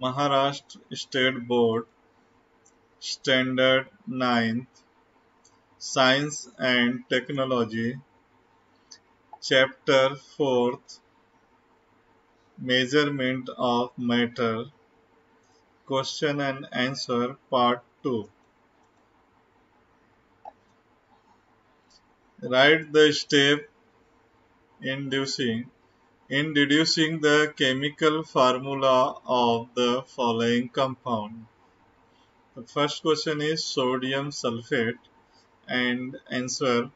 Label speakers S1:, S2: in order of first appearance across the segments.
S1: Maharashtra State Board Standard 9th Science and Technology Chapter 4th Measurement of Matter Question and Answer Part 2 Write the step in deducing, in deducing the chemical formula of the following compound. The first question is sodium sulfate and answer.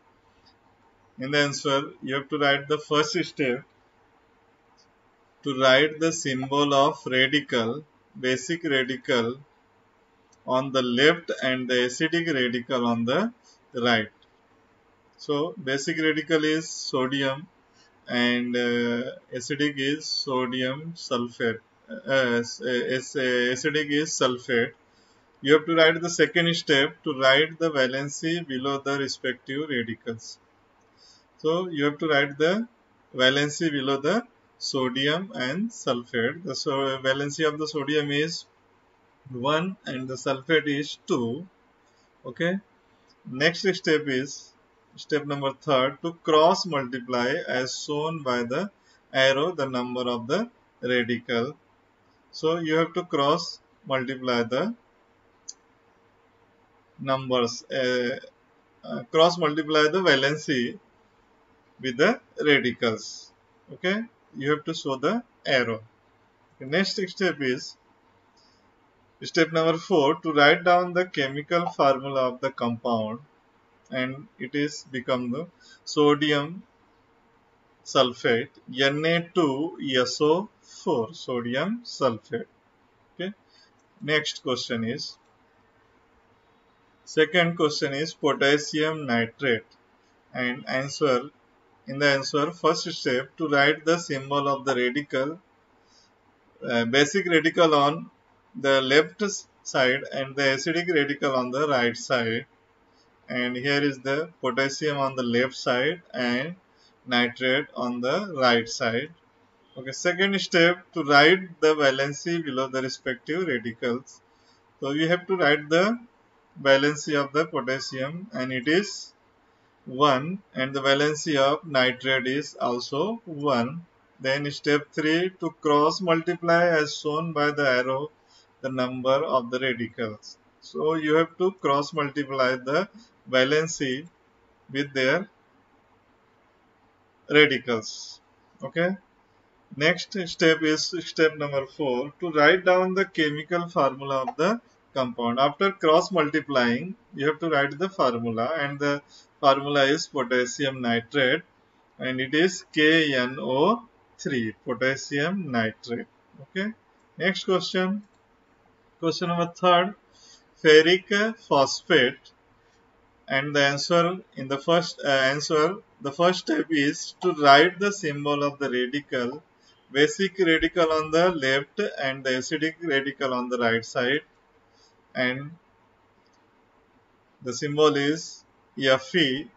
S1: In the answer, you have to write the first step to write the symbol of radical, basic radical on the left and the acidic radical on the right. So basic radical is sodium and uh, acidic is sodium sulfate. Uh, acidic is sulfate. You have to write the second step to write the valency below the respective radicals. So you have to write the valency below the sodium and sulfate. The so valency of the sodium is 1 and the sulfate is 2. Okay. Next step is step number third to cross multiply as shown by the arrow the number of the radical. So you have to cross multiply the numbers, uh, uh, cross multiply the valency with the radicals. Okay you have to show the arrow. The next step is step number 4 to write down the chemical formula of the compound and it is become the sodium sulfate Na2SO4 sodium sulfate. Okay. Next question is second question is potassium nitrate. And answer in the answer first step to write the symbol of the radical uh, basic radical on the left side and the acidic radical on the right side and here is the potassium on the left side and nitrate on the right side okay second step to write the valency below the respective radicals so we have to write the valency of the potassium and it is 1 and the valency of nitrate is also 1. Then step 3 to cross multiply as shown by the arrow the number of the radicals. So you have to cross multiply the valency with their radicals. Okay. Next step is step number 4 to write down the chemical formula of the compound. After cross multiplying, you have to write the formula and the formula is potassium nitrate and it is KNO3 potassium nitrate. Okay. Next question. Question number third. Ferric phosphate and the answer in the first uh, answer the first step is to write the symbol of the radical basic radical on the left and the acidic radical on the right side and the symbol is Fe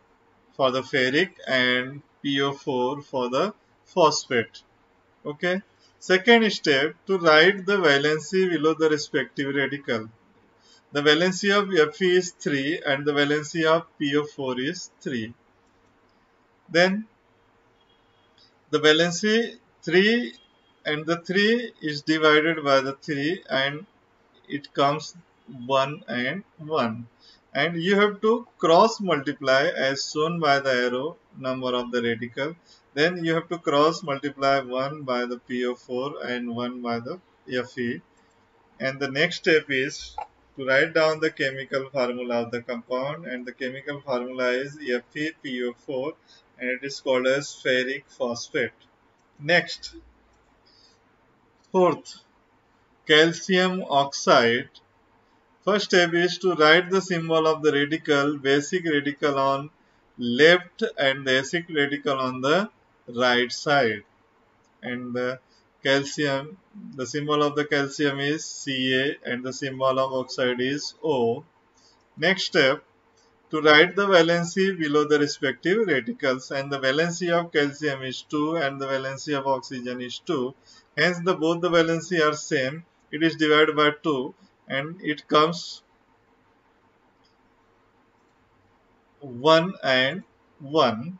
S1: for the ferric and PO4 for the phosphate. Okay. Second step to write the valency below the respective radical. The valency of Fe is 3 and the valency of PO4 is 3. Then the valency 3 and the 3 is divided by the 3 and it comes 1 and 1 and you have to cross multiply as shown by the arrow number of the radical. Then you have to cross multiply 1 by the PO4 and 1 by the Fe and the next step is to write down the chemical formula of the compound and the chemical formula is FePO4 and it is called as ferric phosphate. Next, fourth, calcium oxide First step is to write the symbol of the radical, basic radical on left and the acid radical on the right side. And the calcium, the symbol of the calcium is Ca and the symbol of oxide is O. Next step, to write the valency below the respective radicals and the valency of calcium is 2 and the valency of oxygen is 2. Hence the both the valency are same it is divided by 2 and it comes 1 and 1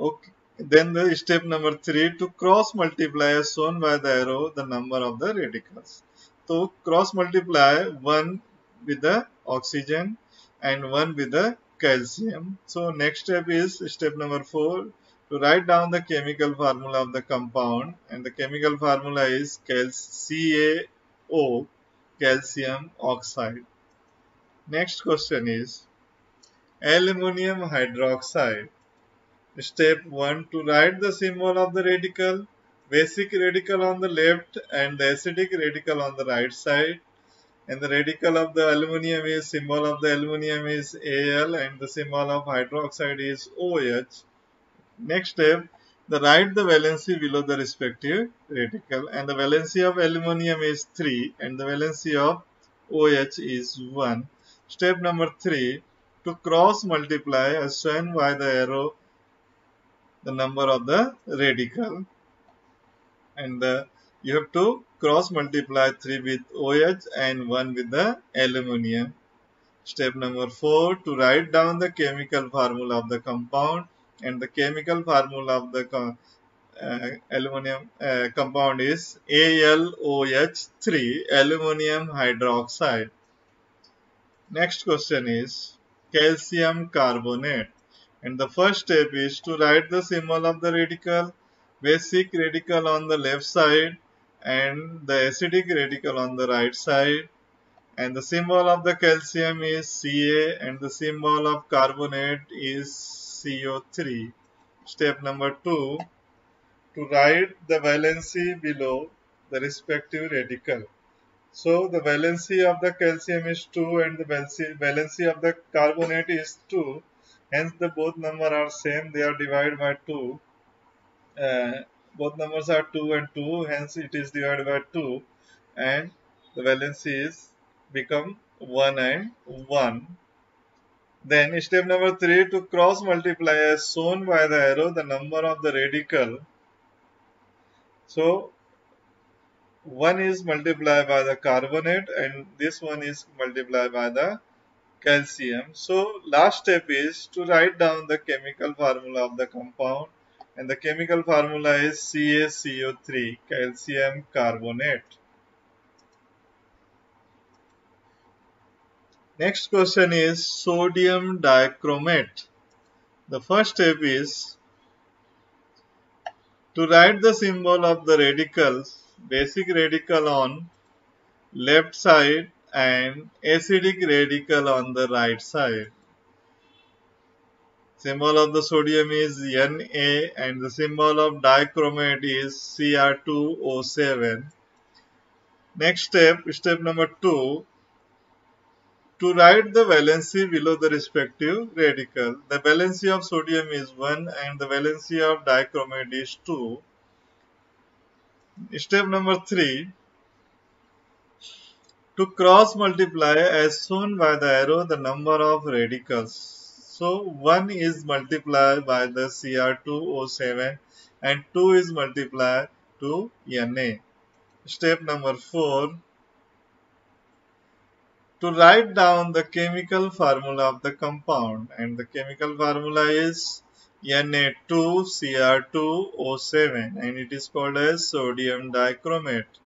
S1: okay then the step number 3 to cross multiply as shown by the arrow the number of the radicals. So cross multiply 1 with the oxygen and 1 with the calcium. So next step is step number 4 to write down the chemical formula of the compound. And the chemical formula is CaO calcium oxide. Next question is Aluminium hydroxide. Step 1 to write the symbol of the radical, basic radical on the left and the acidic radical on the right side. And the radical of the aluminium is symbol of the aluminium is Al and the symbol of hydroxide is OH. Next step, the write the valency below the respective radical and the valency of aluminium is 3 and the valency of OH is 1. Step number 3 to cross multiply as shown by the arrow the number of the radical and the, you have to cross multiply 3 with OH and 1 with the aluminium. Step number 4 to write down the chemical formula of the compound and the chemical formula of the uh, aluminum uh, compound is AlOH3 aluminum hydroxide. Next question is calcium carbonate. And the first step is to write the symbol of the radical, basic radical on the left side and the acidic radical on the right side. And the symbol of the calcium is Ca and the symbol of carbonate is CO3. Step number 2 to write the valency below the respective radical. So the valency of the calcium is 2 and the valency of the carbonate is 2. Hence the both number are same. They are divided by 2. Uh, both numbers are 2 and 2. Hence it is divided by 2. And the valency is become 1 and 1. Then step number 3 to cross multiply as shown by the arrow the number of the radical. So one is multiplied by the carbonate and this one is multiplied by the calcium. So last step is to write down the chemical formula of the compound and the chemical formula is CaCO3 calcium carbonate. Next question is sodium dichromate. The first step is to write the symbol of the radicals basic radical on left side and acidic radical on the right side. Symbol of the sodium is Na and the symbol of dichromate is Cr2O7. Next step, step number 2, to write the valency below the respective radical. The valency of sodium is 1 and the valency of dichromate is 2. Step number 3 to cross multiply as shown by the arrow the number of radicals. So 1 is multiplied by the Cr2O7 and 2 is multiplied to Na. Step number 4 to write down the chemical formula of the compound and the chemical formula is Na2Cr2O7 and it is called as sodium dichromate.